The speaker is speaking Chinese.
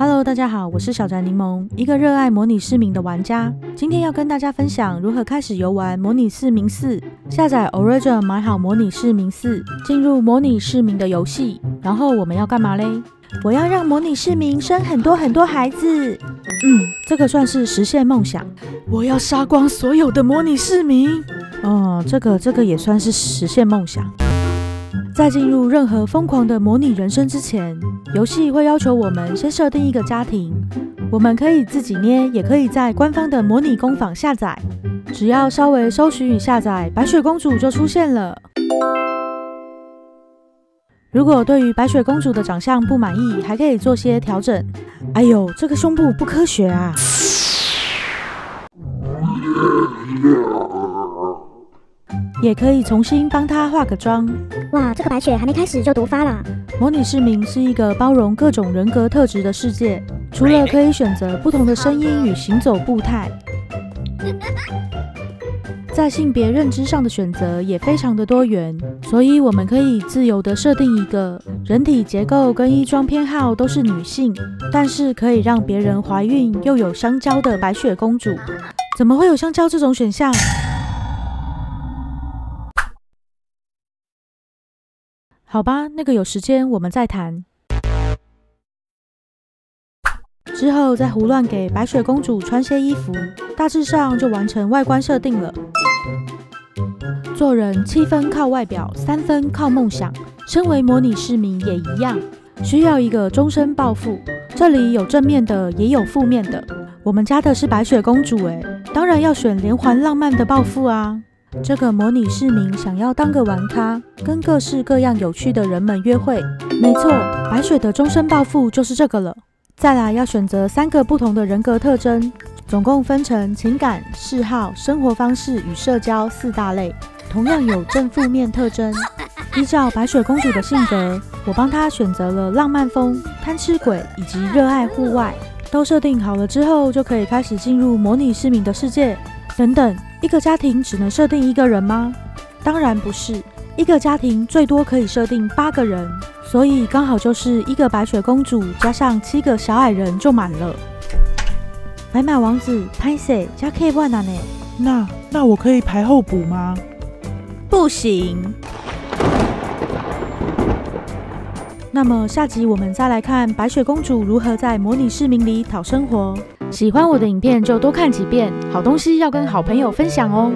Hello，大家好，我是小宅柠檬，一个热爱模拟市民的玩家。今天要跟大家分享如何开始游玩模拟市民四。下载 Origin，买好模拟市民四，进入模拟市民的游戏。然后我们要干嘛嘞？我要让模拟市民生很多很多孩子。嗯，这个算是实现梦想。我要杀光所有的模拟市民。哦，这个这个也算是实现梦想。在进入任何疯狂的模拟人生之前，游戏会要求我们先设定一个家庭。我们可以自己捏，也可以在官方的模拟工坊下载。只要稍微搜寻与下载，白雪公主就出现了。如果对于白雪公主的长相不满意，还可以做些调整。哎呦，这个胸部不科学啊！也可以重新帮她化个妆。哇，这个白雪还没开始就毒发了。模拟市民是一个包容各种人格特质的世界，除了可以选择不同的声音与行走步态，在性别认知上的选择也非常的多元。所以我们可以自由的设定一个人体结构跟衣装偏好都是女性，但是可以让别人怀孕又有香蕉的白雪公主。怎么会有香蕉这种选项？好吧，那个有时间我们再谈。之后再胡乱给白雪公主穿些衣服，大致上就完成外观设定了。做人七分靠外表，三分靠梦想。身为模拟市民也一样，需要一个终身抱负。这里有正面的，也有负面的。我们家的是白雪公主，诶，当然要选连环浪漫的抱负啊。这个模拟市民想要当个玩咖，跟各式各样有趣的人们约会。没错，白雪的终身抱负就是这个了。再来要选择三个不同的人格特征，总共分成情感、嗜好、生活方式与社交四大类，同样有正负面特征。依照白雪公主的性格，我帮她选择了浪漫风、贪吃鬼以及热爱户外。都设定好了之后，就可以开始进入模拟市民的世界。等等。一个家庭只能设定一个人吗？当然不是，一个家庭最多可以设定八个人，所以刚好就是一个白雪公主加上七个小矮人就满了。白马王子、p a 加 K One 呢？那那我可以排后补吗？不行。那么下集我们再来看白雪公主如何在模拟市民里讨生活。喜欢我的影片就多看几遍，好东西要跟好朋友分享哦。